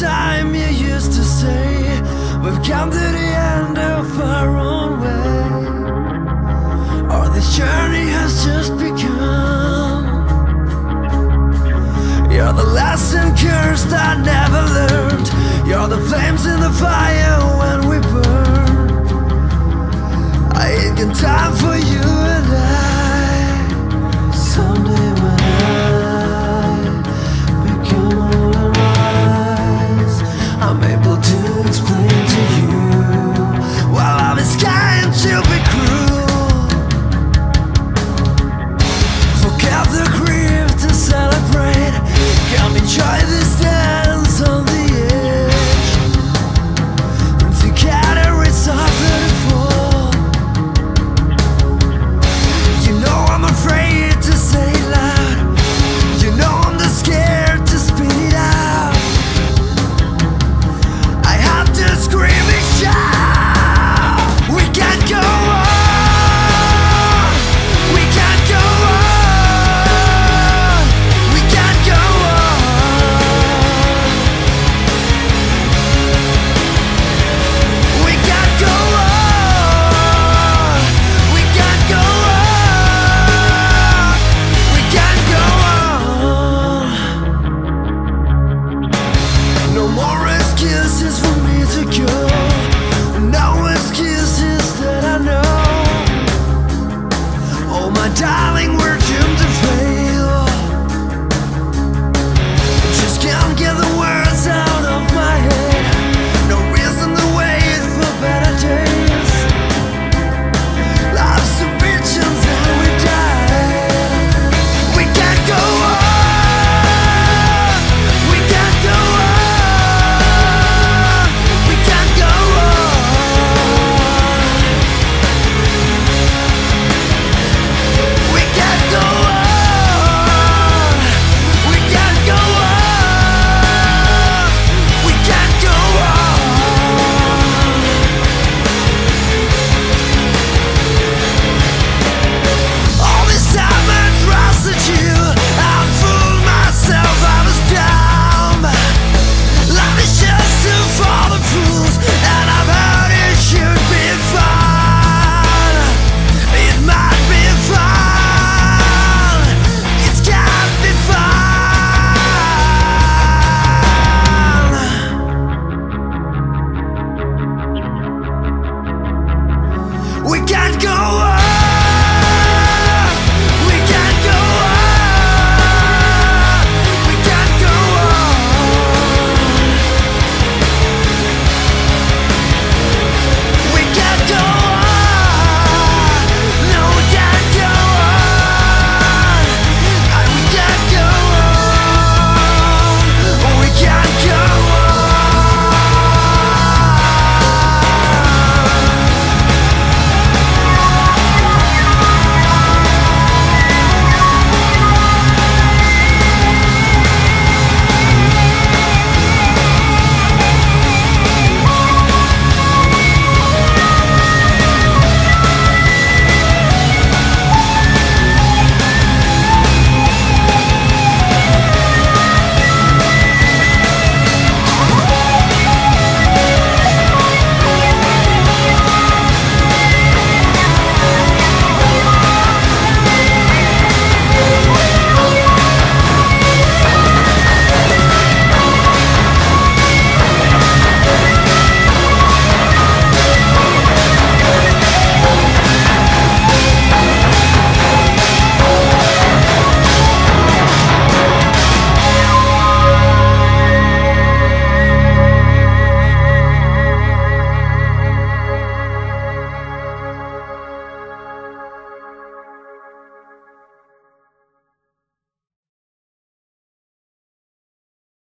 time you used to say We've come to the end of our own way. Or this journey has just begun. You're the lesson cursed I never learned. You're the flames in the fire when we burn. I ain't got time for